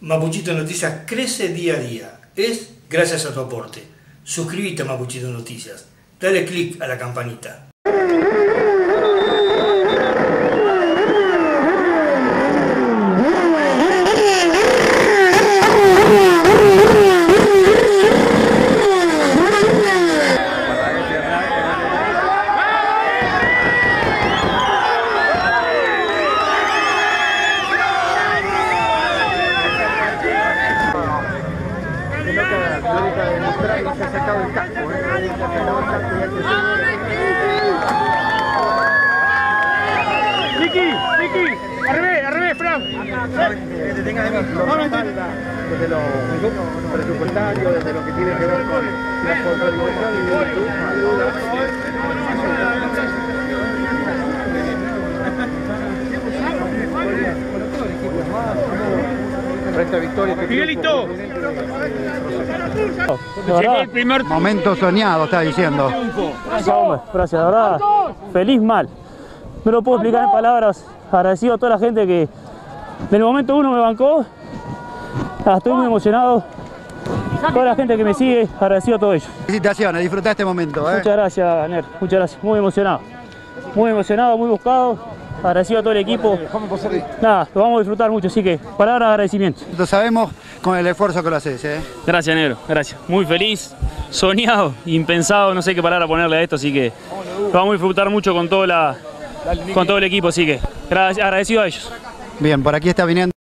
Mapuchito Noticias crece día a día. Es gracias a tu aporte. Suscríbete a Mapuchito Noticias. Dale click a la campanita. Niki, Niki, al revés, al revés, Fran. Que te tengas de mí, la espalda, desde lo presupuestario, desde lo que tiene que ver con la controlización y Victoria. Miguelito. el primer Momento soñado, está diciendo. Gracias, la verdad, feliz mal. No lo puedo explicar en palabras. Agradecido a toda la gente que del momento uno me bancó. Ah, Estoy muy emocionado. Toda la gente que me sigue, agradecido a todos ellos. Felicitaciones, disfruta este momento. ¿eh? Muchas gracias, Ner, muchas gracias. Muy emocionado. Muy emocionado, muy buscado. Agradecido a todo el equipo. Nada, lo vamos a disfrutar mucho, así que palabras de agradecimiento. Lo sabemos con el esfuerzo que lo haces. ¿eh? Gracias, Negro, gracias. Muy feliz, soñado, impensado, no sé qué palabra ponerle a esto, así que lo vamos a disfrutar mucho con, toda la, con todo el equipo, así que agradecido a ellos. Bien, por aquí está viniendo.